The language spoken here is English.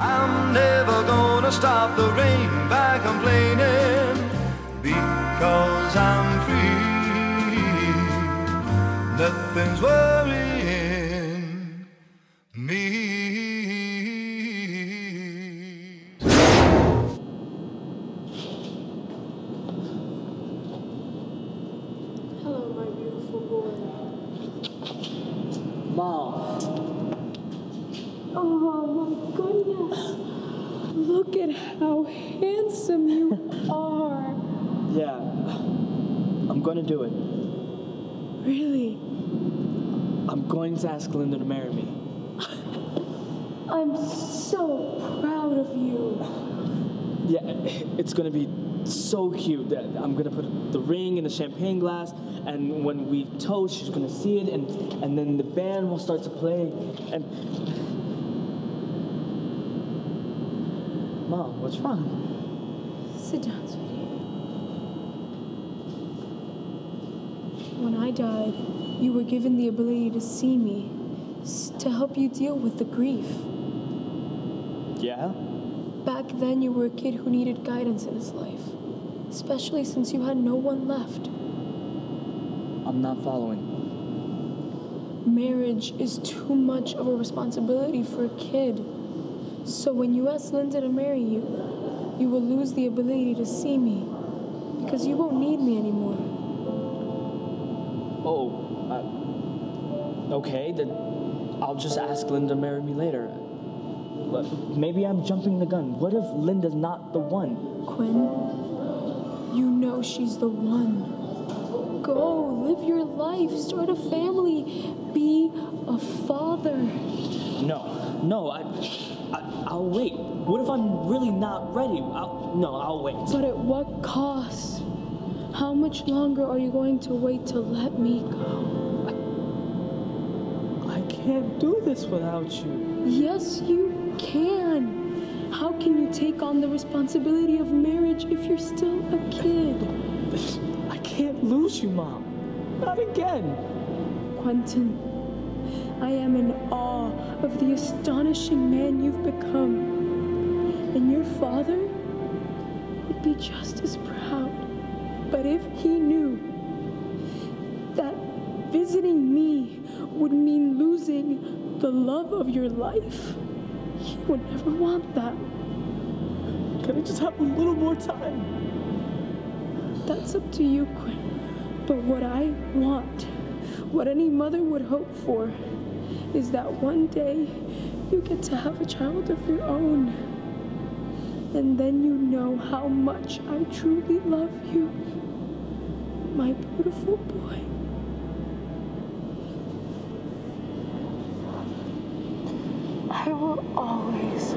I'm never gonna stop the rain by complaining because I'm free. Nothing's worrying me. Hello, my beautiful boy. Mom, Oh my goodness. Look at how handsome you are. yeah, I'm gonna do it. Really? I'm going to ask Linda to marry me. I'm so proud of you. Yeah, it's gonna be so cute. that I'm gonna put the ring in a champagne glass, and when we toast, she's gonna see it, and and then the band will start to play. And mom, what's wrong? Sit down, sweetie. When I died, you were given the ability to see me, to help you deal with the grief. Yeah. Back then, you were a kid who needed guidance in his life, especially since you had no one left. I'm not following. Marriage is too much of a responsibility for a kid. So when you ask Linda to marry you, you will lose the ability to see me because you won't need me anymore. Oh, uh, okay, then I'll just ask Linda to marry me later. But maybe I'm jumping the gun. What if Linda's not the one? Quinn, you know she's the one. Go, live your life, start a family, be a father. No, no, I, I, I'll wait. What if I'm really not ready? I'll, no, I'll wait. But at what cost? How much longer are you going to wait to let me go? I can't do this without you. Yes, you can. How can you take on the responsibility of marriage if you're still a kid? I can't lose you, Mom. Not again. Quentin, I am in awe of the astonishing man you've become. And your father would be just as proud. But if he knew that visiting me would mean losing the love of your life, he would never want that. Can I just have a little more time? That's up to you, Quinn. But what I want, what any mother would hope for, is that one day you get to have a child of your own. And then you know how much I truly love you, my beautiful boy. I will always